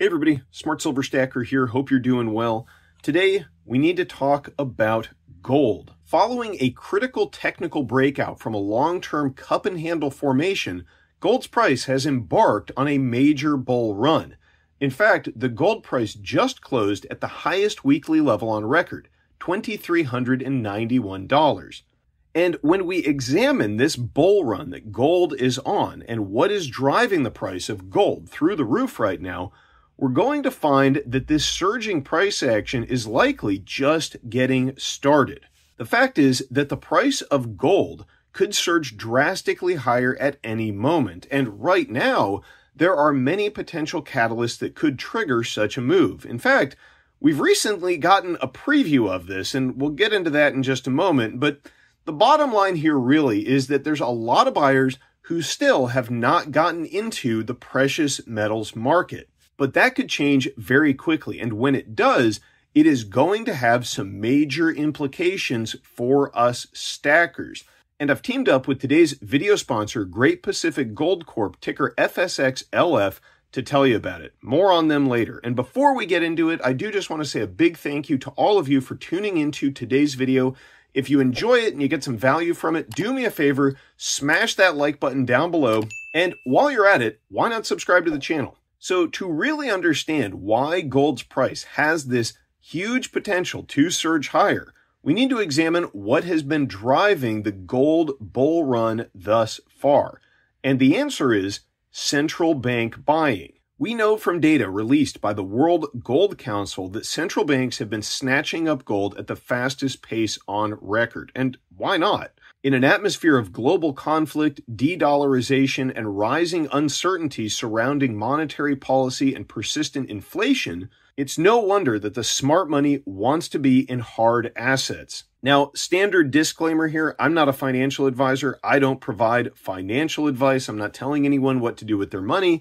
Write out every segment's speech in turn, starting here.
Hey everybody, Smart Silver Stacker here. Hope you're doing well. Today, we need to talk about gold. Following a critical technical breakout from a long-term cup and handle formation, gold's price has embarked on a major bull run. In fact, the gold price just closed at the highest weekly level on record, $2,391. And when we examine this bull run that gold is on and what is driving the price of gold through the roof right now, we're going to find that this surging price action is likely just getting started. The fact is that the price of gold could surge drastically higher at any moment, and right now, there are many potential catalysts that could trigger such a move. In fact, we've recently gotten a preview of this, and we'll get into that in just a moment, but the bottom line here really is that there's a lot of buyers who still have not gotten into the precious metals market. But that could change very quickly. And when it does, it is going to have some major implications for us stackers. And I've teamed up with today's video sponsor, Great Pacific Gold Corp, ticker FSXLF, to tell you about it. More on them later. And before we get into it, I do just want to say a big thank you to all of you for tuning into today's video. If you enjoy it and you get some value from it, do me a favor, smash that like button down below. And while you're at it, why not subscribe to the channel? So to really understand why gold's price has this huge potential to surge higher, we need to examine what has been driving the gold bull run thus far. And the answer is central bank buying. We know from data released by the World Gold Council that central banks have been snatching up gold at the fastest pace on record. And why not? In an atmosphere of global conflict, de dollarization, and rising uncertainty surrounding monetary policy and persistent inflation, it's no wonder that the smart money wants to be in hard assets. Now, standard disclaimer here I'm not a financial advisor. I don't provide financial advice. I'm not telling anyone what to do with their money.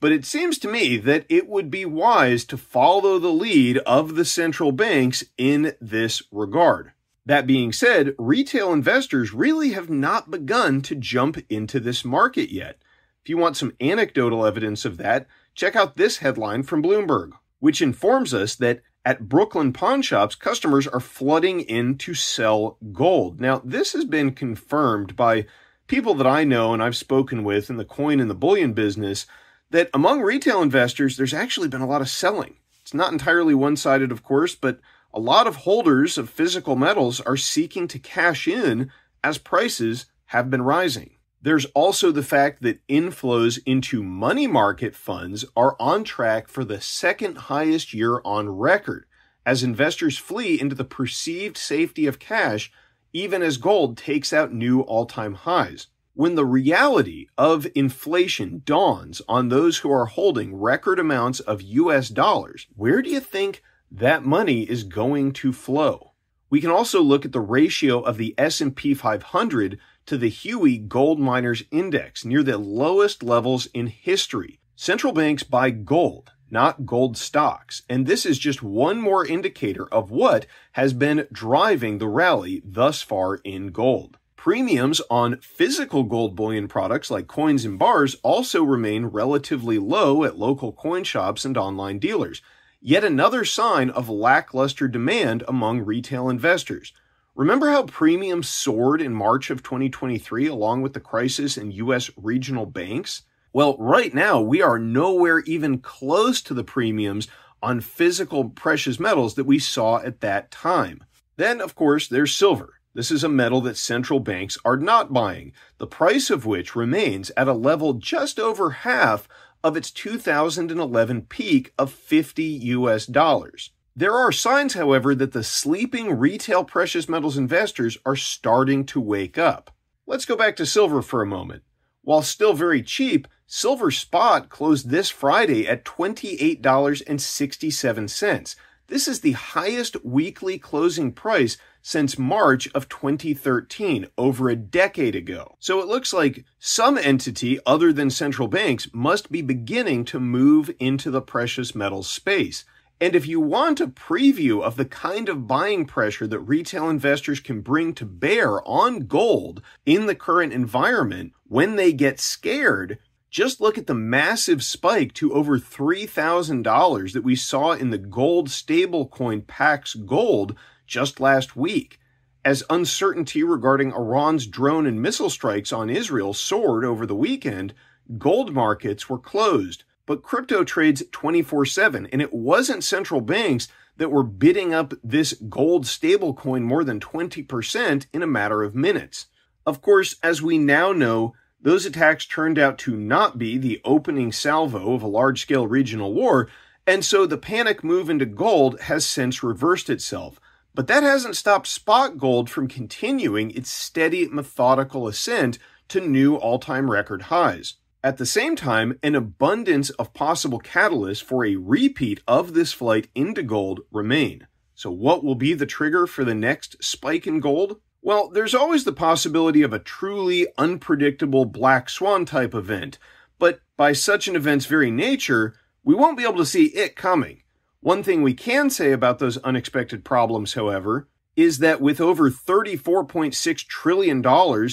But it seems to me that it would be wise to follow the lead of the central banks in this regard. That being said, retail investors really have not begun to jump into this market yet. If you want some anecdotal evidence of that, check out this headline from Bloomberg, which informs us that at Brooklyn pawn shops, customers are flooding in to sell gold. Now, this has been confirmed by people that I know and I've spoken with in the coin and the bullion business that among retail investors, there's actually been a lot of selling. It's not entirely one sided, of course, but a lot of holders of physical metals are seeking to cash in as prices have been rising. There's also the fact that inflows into money market funds are on track for the second highest year on record as investors flee into the perceived safety of cash even as gold takes out new all-time highs. When the reality of inflation dawns on those who are holding record amounts of US dollars, where do you think that money is going to flow. We can also look at the ratio of the S&P 500 to the HUI Gold Miners Index near the lowest levels in history. Central banks buy gold, not gold stocks, and this is just one more indicator of what has been driving the rally thus far in gold. Premiums on physical gold bullion products like coins and bars also remain relatively low at local coin shops and online dealers yet another sign of lackluster demand among retail investors. Remember how premiums soared in March of 2023 along with the crisis in US regional banks? Well, right now we are nowhere even close to the premiums on physical precious metals that we saw at that time. Then, of course, there's silver. This is a metal that central banks are not buying, the price of which remains at a level just over half of its 2011 peak of 50 US dollars. There are signs, however, that the sleeping retail precious metals investors are starting to wake up. Let's go back to silver for a moment. While still very cheap, silver spot closed this Friday at $28.67. This is the highest weekly closing price since March of 2013, over a decade ago. So it looks like some entity other than central banks must be beginning to move into the precious metals space. And if you want a preview of the kind of buying pressure that retail investors can bring to bear on gold in the current environment when they get scared, Just look at the massive spike to over $3,000 that we saw in the gold stablecoin Pax Gold just last week, as uncertainty regarding Iran's drone and missile strikes on Israel soared over the weekend, gold markets were closed. But crypto trades 24 7, and it wasn't central banks that were bidding up this gold stablecoin more than 20% in a matter of minutes. Of course, as we now know, those attacks turned out to not be the opening salvo of a large scale regional war, and so the panic move into gold has since reversed itself. But that hasn't stopped spot gold from continuing its steady, methodical ascent to new all time record highs. At the same time, an abundance of possible catalysts for a repeat of this flight into gold remain. So, what will be the trigger for the next spike in gold? Well, there's always the possibility of a truly unpredictable black swan type event, but by such an event's very nature, we won't be able to see it coming. One thing we can say about those unexpected problems, however, is that with over $34.6 trillion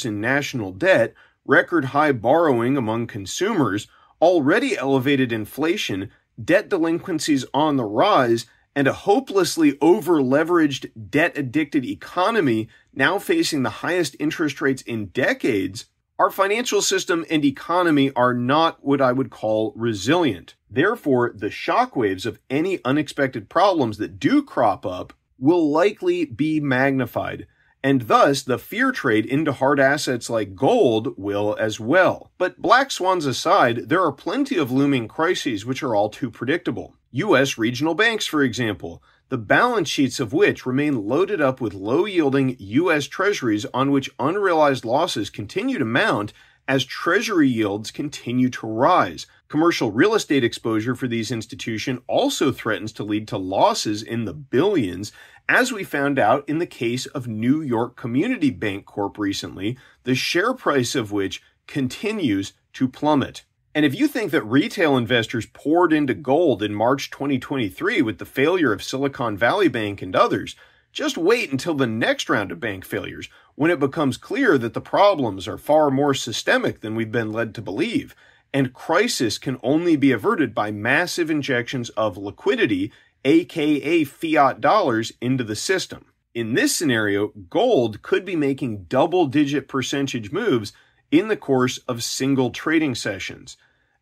in national debt, record high borrowing among consumers, already elevated inflation, debt delinquencies on the rise, and a hopelessly over leveraged, debt addicted economy now facing the highest interest rates in decades, our financial system and economy are not what I would call resilient. Therefore, the shockwaves of any unexpected problems that do crop up will likely be magnified, and thus the fear trade into hard assets like gold will as well. But black swans aside, there are plenty of looming crises which are all too predictable. U.S. regional banks, for example, the balance sheets of which remain loaded up with low yielding U.S. treasuries on which unrealized losses continue to mount as treasury yields continue to rise. Commercial real estate exposure for these institutions also threatens to lead to losses in the billions as we found out in the case of New York Community Bancorp recently, the share price of which continues to plummet. And if you think that retail investors poured into gold in March 2023 with the failure of Silicon Valley Bank and others, just wait until the next round of bank failures when it becomes clear that the problems are far more systemic than we've been led to believe, and crisis can only be averted by massive injections of liquidity aka fiat dollars, into the system. In this scenario, gold could be making double digit percentage moves in the course of single trading sessions.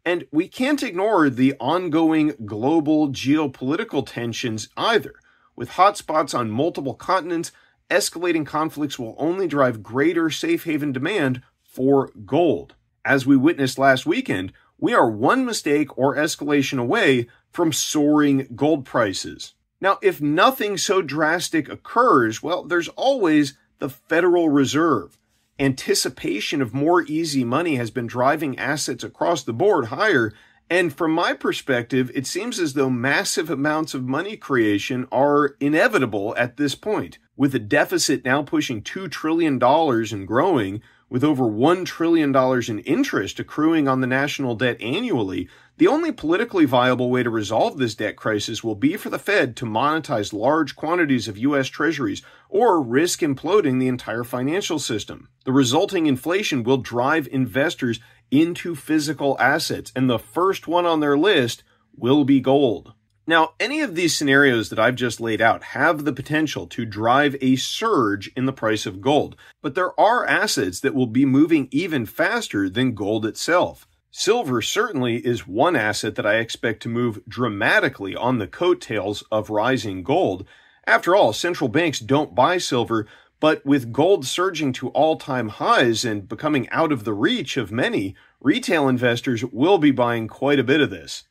And we can't ignore the ongoing global geopolitical tensions either. With hotspots on multiple continents, escalating conflicts will only drive greater safe haven demand for gold. As we witnessed last weekend, we are one mistake or escalation away from soaring gold prices. Now, if nothing so drastic occurs, well, there's always the Federal Reserve. Anticipation of more easy money has been driving assets across the board higher. And from my perspective, it seems as though massive amounts of money creation are inevitable at this point. With a deficit now pushing $2 trillion and growing, with over $1 trillion in interest accruing on the national debt annually, the only politically viable way to resolve this debt crisis will be for the Fed to monetize large quantities of U.S. treasuries or risk imploding the entire financial system. The resulting inflation will drive investors into physical assets, and the first one on their list will be gold. Now, any of these scenarios that I've just laid out have the potential to drive a surge in the price of gold, but there are assets that will be moving even faster than gold itself. Silver certainly is one asset that I expect to move dramatically on the coattails of rising gold. After all, central banks don't buy silver, but with gold surging to all time highs and becoming out of the reach of many, retail investors will be buying quite a bit of this.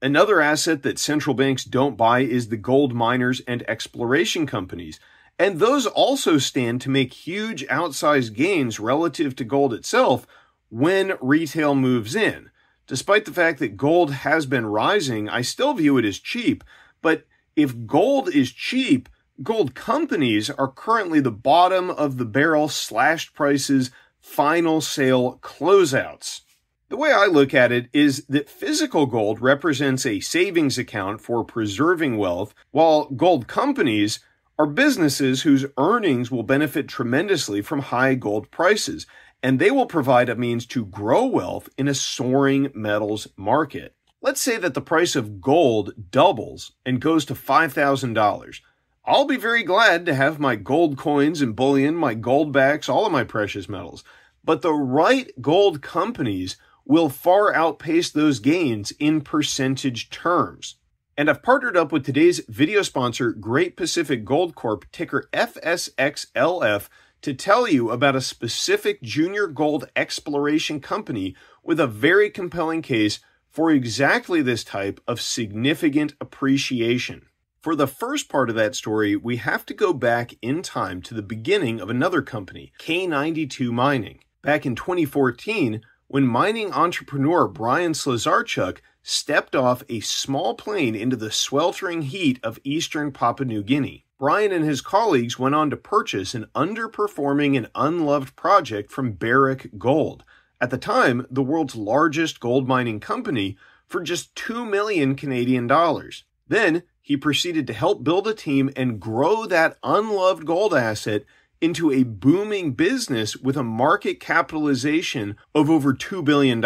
Another asset that central banks don't buy is the gold miners and exploration companies. And those also stand to make huge outsized gains relative to gold itself when retail moves in. Despite the fact that gold has been rising, I still view it as cheap. But if gold is cheap, gold companies are currently the bottom of the barrel slashed prices final sale closeouts. The way I look at it is that physical gold represents a savings account for preserving wealth, while gold companies are businesses whose earnings will benefit tremendously from high gold prices. And they will provide a means to grow wealth in a soaring metals market. Let's say that the price of gold doubles and goes to $5,000. I'll be very glad to have my gold coins and bullion, my Goldbacks, all of my precious metals. But the right gold companies will far outpace those gains in percentage terms. And I've partnered up with today's video sponsor, Great Pacific Gold Corp, ticker FSXLF, to tell you about a specific junior gold exploration company with a very compelling case for exactly this type of significant appreciation. For the first part of that story, we have to go back in time to the beginning of another company, K92 Mining. Back in 2014, when mining entrepreneur Bryan Slusarchuk stepped off a small plane into the sweltering heat of eastern Papua New Guinea. Bryan and his colleagues went on to purchase an underperforming and unloved project from Barrick Gold, at the time the world's largest gold mining company, for just 2 million Canadian dollars. Then he proceeded to help build a team and grow that unloved gold asset into a booming business with a market capitalization of over $2 billion.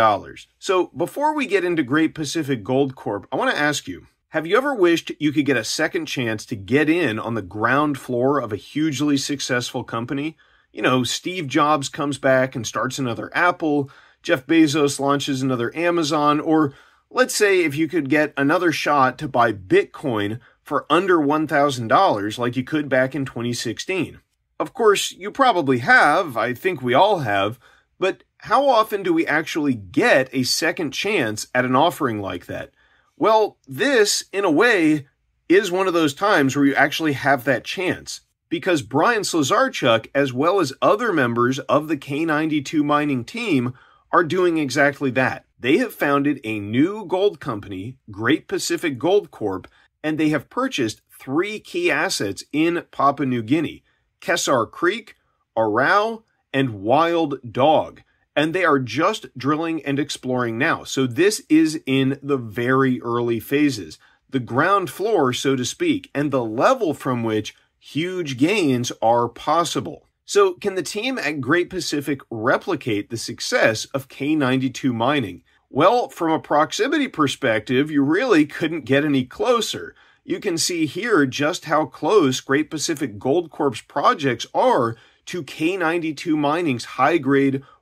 So before we get into Great Pacific Gold Corp, I want to ask you, have you ever wished you could get a second chance to get in on the ground floor of a hugely successful company? You know, Steve Jobs comes back and starts another Apple, Jeff Bezos launches another Amazon, or Let's say if you could get another shot to buy Bitcoin for under $1,000 like you could back in 2016. Of course, you probably have, I think we all have, but how often do we actually get a second chance at an offering like that? Well, this, in a way, is one of those times where you actually have that chance. Because Bryan Slusarchuk, as well as other members of the K92 mining team, are doing exactly that. They have founded a new gold company, Great Pacific Gold Corp, and they have purchased three key assets in Papua New Guinea Kesar Creek, Arau, and Wild Dog. And they are just drilling and exploring now. So this is in the very early phases, the ground floor, so to speak, and the level from which huge gains are possible. So, can the team at Great Pacific replicate the success of K92 mining? Well, from a proximity perspective, you really couldn't get any closer. You can see here just how close Great Pacific Gold Corp's projects are to K92 Mining's high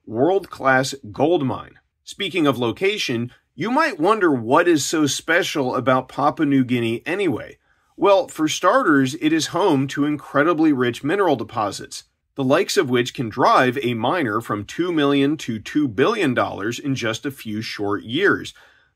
grade, world class gold mine. Speaking of location, you might wonder what is so special about Papua New Guinea anyway. Well, for starters, it is home to incredibly rich mineral deposits the likes of which can drive a miner from 2 million to $2 billion in just a few short years.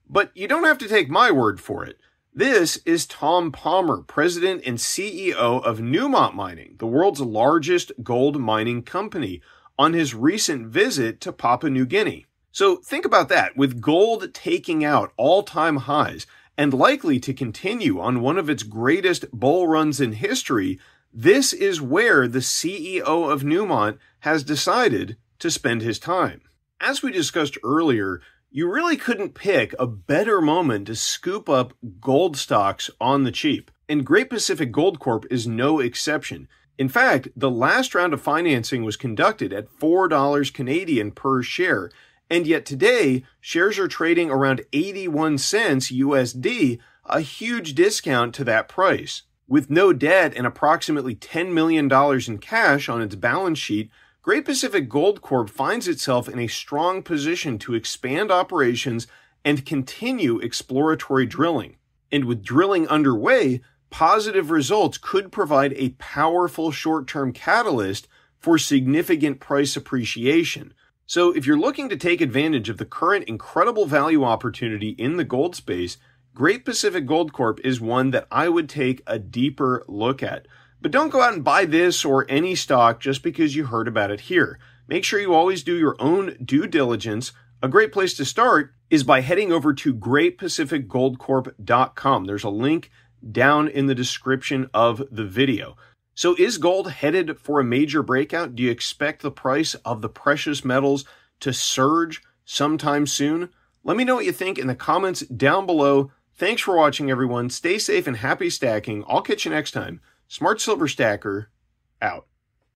But you don't have to take my word for it. This is Tom Palmer, president and CEO of Newmont Mining, the world's largest gold mining company, on his recent visit to Papua New Guinea. So think about that. With gold taking out all time highs and likely to continue on one of its greatest bull runs in history, this is where the CEO of Newmont has decided to spend his time. As we discussed earlier, you really couldn't pick a better moment to scoop up gold stocks on the cheap. And Great Pacific Gold Corp is no exception. In fact, the last round of financing was conducted at $4 Canadian per share, and yet today shares are trading around 81 cents USD, a huge discount to that price. With no debt and approximately $10 million in cash on its balance sheet, Great Pacific Gold Corp finds itself in a strong position to expand operations and continue exploratory drilling. And with drilling underway, positive results could provide a powerful short term catalyst for significant price appreciation. So, if you're looking to take advantage of the current incredible value opportunity in the gold space, Great Pacific Gold Corp is one that I would take a deeper look at. But don't go out and buy this or any stock just because you heard about it here. Make sure you always do your own due diligence. A great place to start is by heading over to greatpacificgoldcorp.com. There's a link down in the description of the video. So is gold headed for a major breakout? Do you expect the price of the precious metals to surge sometime soon? Let me know what you think in the comments down below. Thanks for watching, everyone. Stay safe and happy stacking. I'll catch you next time. Smart Silver Stacker, out.